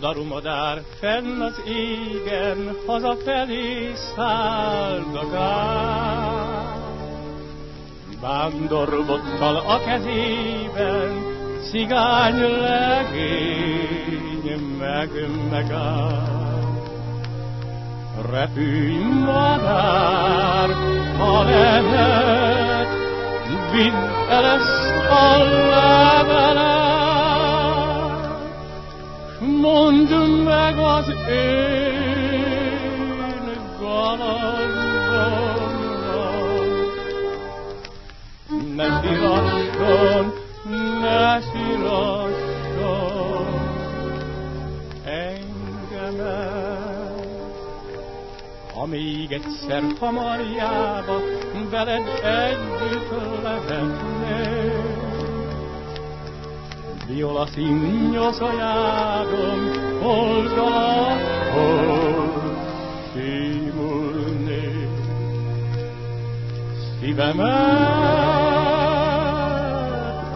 Darumadár fenn az égen, hazafelé száldogál. Vándorlottal a kezében, cigány legény meg megáll. Repülj, madár, ha lehet, vidd el ezt a levelet, Ne szívasson, ne szívasson engemet. Ha még egyszer hamarjába veled együtt lehetnék, viola színnyaszajádon oldalahol simulni. Szívemet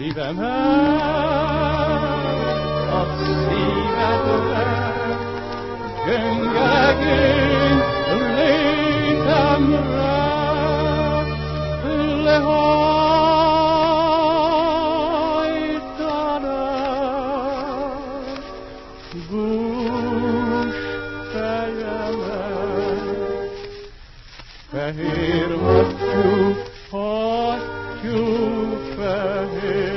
Szívemet a szívedre, göngelegény létemre, lehajtanak. Gús fejemet, fehér hattyú, hattyú fejemet.